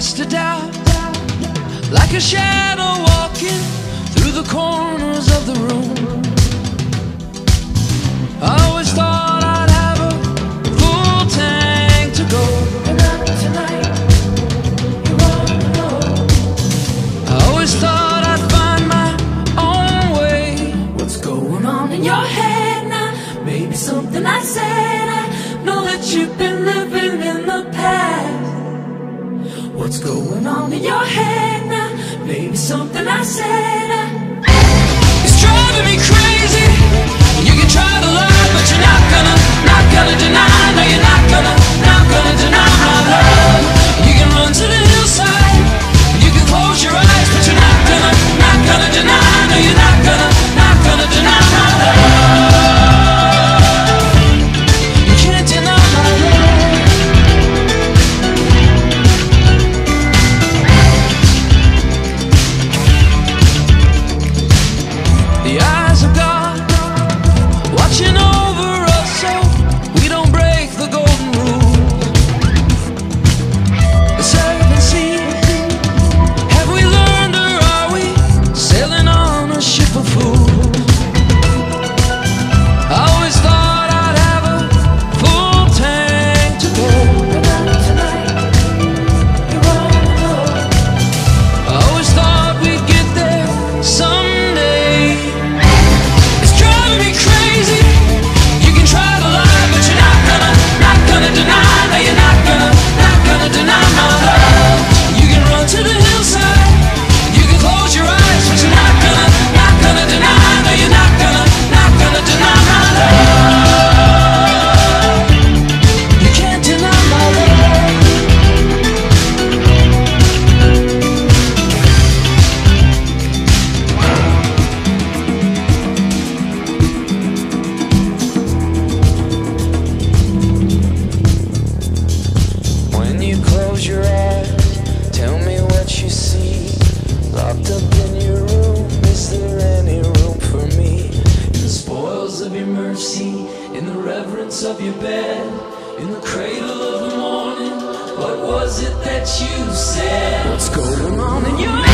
cast a doubt Like a shadow walking through the corners of the room. I always thought I'd have a full tank to go. But not tonight, you're on the road I always thought I'd find my own way. What's going on in your head now? Maybe something I said. I know that you've been living in the what's going on in your head now. Maybe something I said. dead in the cradle of the morning. What was it that you said? What's going on in your